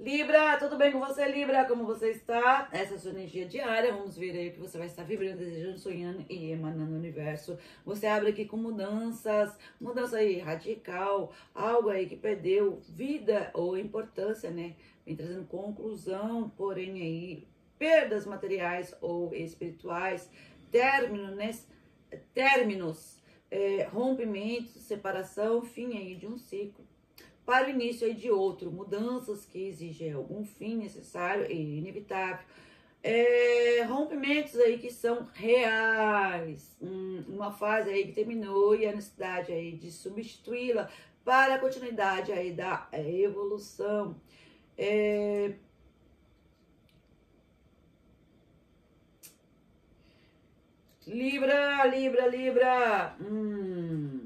Libra, tudo bem com você, Libra? Como você está? Essa é a sua energia diária. Vamos ver aí o que você vai estar vibrando, desejando, sonhando e emanando no universo. Você abre aqui com mudanças, mudança aí radical, algo aí que perdeu vida ou importância, né? Vem trazendo conclusão, porém aí perdas materiais ou espirituais, término, né? términos, é, rompimentos, separação, fim aí de um ciclo para o início aí de outro, mudanças que exigem algum fim necessário e inevitável. É, rompimentos aí que são reais, hum, uma fase aí que terminou e a necessidade aí de substituí-la para a continuidade aí da evolução. É, Libra, Libra, Libra. Hum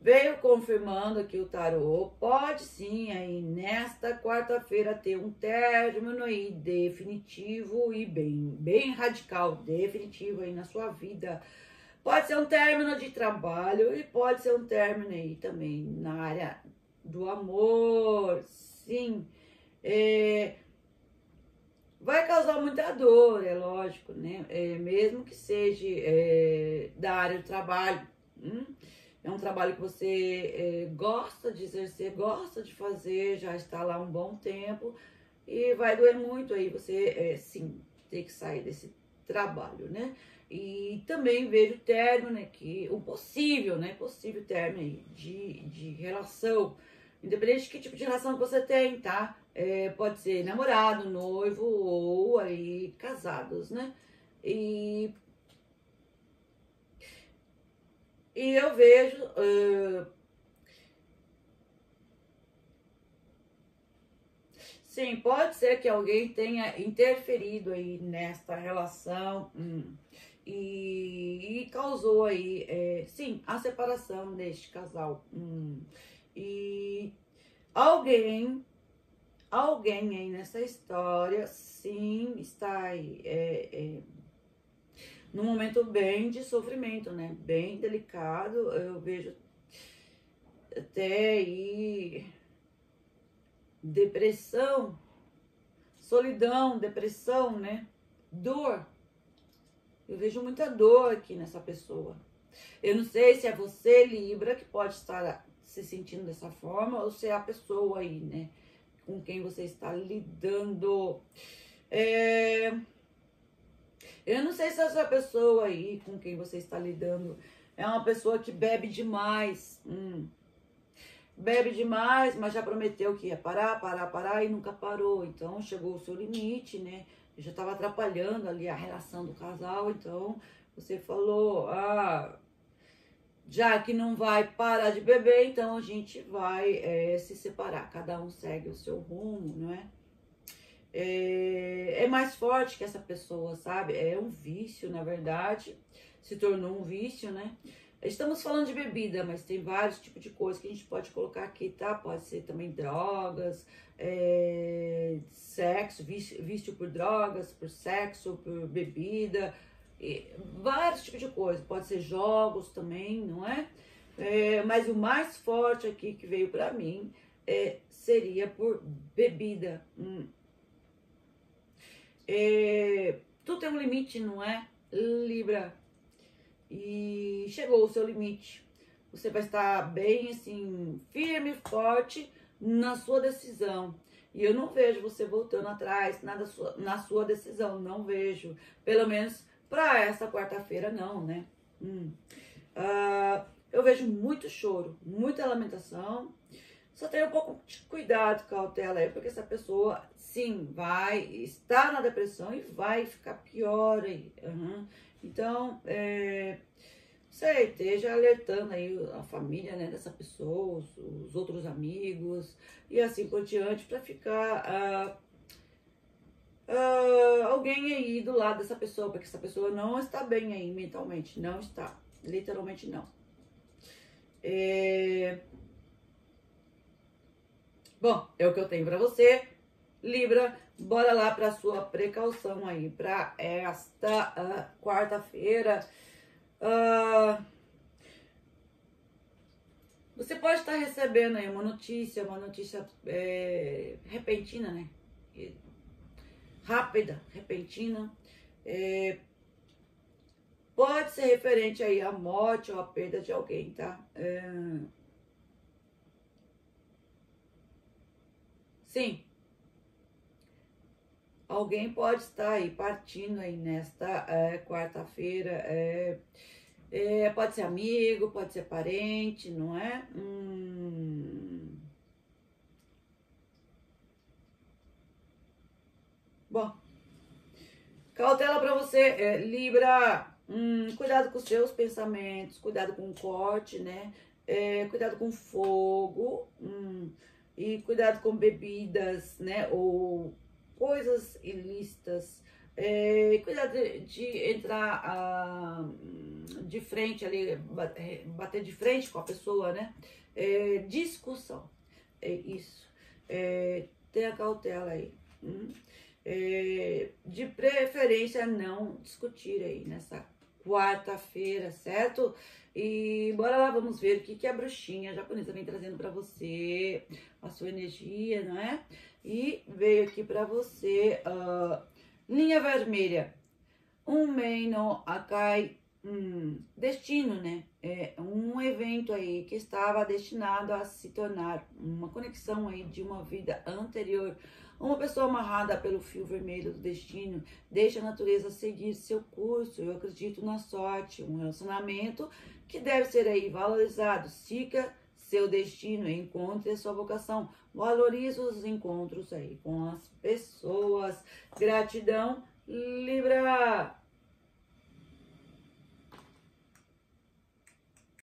veio confirmando que o tarô pode sim aí nesta quarta-feira ter um término aí definitivo e bem bem radical, definitivo aí na sua vida. Pode ser um término de trabalho e pode ser um término aí também na área do amor, sim. É, vai causar muita dor, é lógico, né? É, mesmo que seja é, da área do trabalho. Hum? É um trabalho que você é, gosta de exercer, gosta de fazer, já está lá um bom tempo e vai doer muito aí você, é, sim, ter que sair desse trabalho, né? E também vejo término aqui, o possível, né? Possível término de, de relação, independente de que tipo de relação que você tem, tá? É, pode ser namorado, noivo ou aí casados, né? E E eu vejo. Uh, sim, pode ser que alguém tenha interferido aí nesta relação hum, e, e, causou aí, é, sim, a separação deste casal. Hum, e alguém alguém aí nessa história, sim, está aí é, é, num momento bem de sofrimento, né? Bem delicado. Eu vejo até aí depressão, solidão, depressão, né? Dor. Eu vejo muita dor aqui nessa pessoa. Eu não sei se é você, Libra, que pode estar se sentindo dessa forma, ou se é a pessoa aí, né? Com quem você está lidando. É eu não sei se essa pessoa aí com quem você está lidando é uma pessoa que bebe demais. Hum. Bebe demais, mas já prometeu que ia parar, parar, parar e nunca parou. Então chegou o seu limite, né? Já estava atrapalhando ali a relação do casal. Então você falou: ah, já que não vai parar de beber, então a gente vai é, se separar. Cada um segue o seu rumo, não é? É, é mais forte que essa pessoa, sabe? É um vício, na verdade, se tornou um vício, né? Estamos falando de bebida, mas tem vários tipos de coisas que a gente pode colocar aqui, tá? Pode ser também drogas, é, sexo, vício, vício, por drogas, por sexo, por bebida, vários tipos de coisas. Pode ser jogos também, não é? é mas o mais forte aqui que veio para mim é, seria por bebida. Hum, é, tudo tem um limite, não é? Libra. E chegou o seu limite. Você vai estar bem assim, firme, forte na sua decisão. E eu não vejo você voltando atrás na sua, na sua decisão. Não vejo. Pelo menos para essa quarta-feira, não, né? Hum. Uh, eu vejo muito choro, muita lamentação. Só tenha um pouco de cuidado, cautela aí, porque essa pessoa, sim, vai estar na depressão e vai ficar pior aí. Uhum. Então, é, sei, esteja alertando aí a família né, dessa pessoa, os, os outros amigos e assim por diante, para ficar. Uh, Uh, alguém aí do lado dessa pessoa, porque essa pessoa não está bem aí mentalmente, não está, literalmente não. É, Bom, é o que eu tenho para você. Libra, bora lá para sua precaução aí para esta uh, quarta-feira. Uh, Você pode estar recebendo aí uma notícia, uma notícia é, repentina, né? Rápida, repentina. É, pode ser referente aí à morte ou à perda de alguém, tá? É, sim. Alguém pode estar aí partindo aí nesta é, quarta-feira. É, é, pode ser amigo, pode ser parente, não é? Hum... Bom, cautela para você, é, Libra. Hum, cuidado com os seus pensamentos, cuidado com o corte, né? É, cuidado com fogo, hum, e cuidado com bebidas, né? Ou coisas ilícitas. É, cuidado de, de entrar ah, de frente ali, bater de frente com a pessoa, né? É, discussão, é isso. É, tenha cautela aí. Hum? É, de preferência, não discutir aí nessa quarta-feira, certo? E bora lá, vamos ver o que, que a bruxinha japonesa vem trazendo para você, a sua energia, não é? E veio aqui para você, uh, linha vermelha, um meino akai um destino, né? É um evento aí que estava destinado a se tornar uma conexão aí de uma vida anterior. Uma pessoa amarrada pelo fio vermelho do destino deixa a natureza seguir seu curso. Eu acredito na sorte, um relacionamento que deve ser aí valorizado. Siga seu destino, encontre sua vocação. Valorize os encontros aí com as pessoas. Gratidão, Libra!